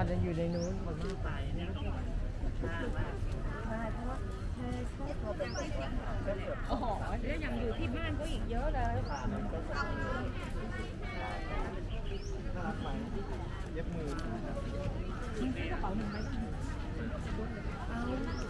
อ่าอ่าอ่าจะอยู่ในนู้นผมว่าไปเนี่ยโอ้โหแล้วยังอยู่ที่บ้านก็อีกเยอะเลยน่ารักไหมเย็บมือทิ้งกระเป๋าหนึ่งไว้บ้างไ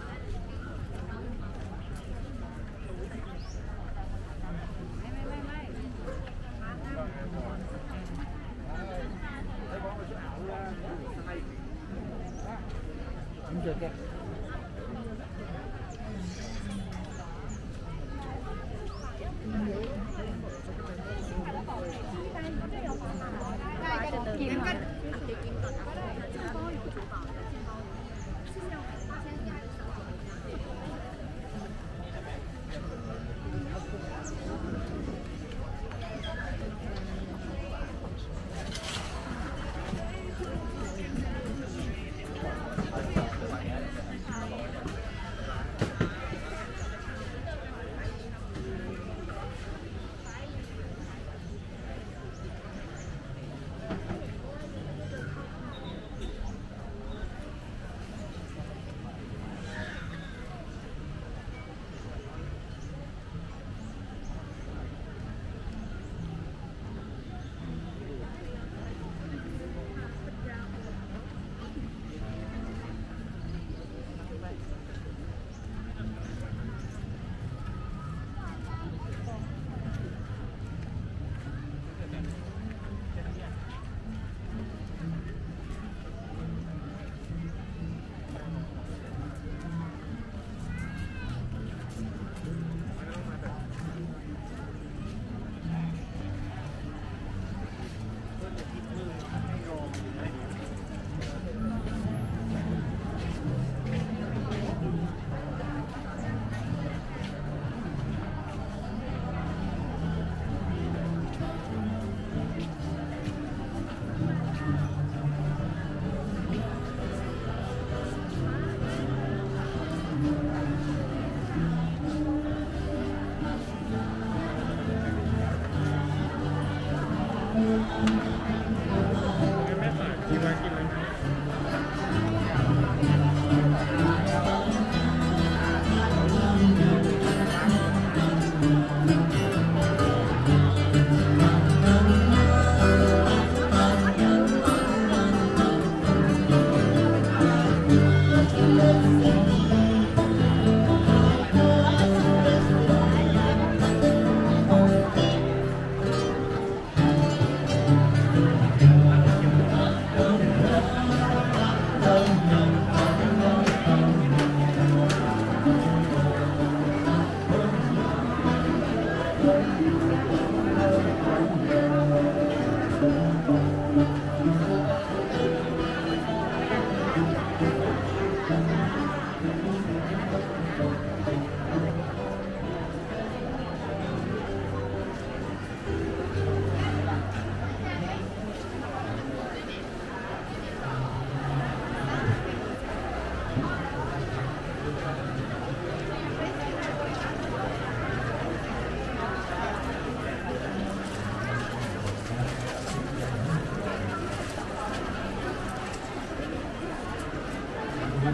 เ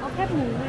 อาแคบหมูไง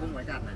cũng phải đặt này.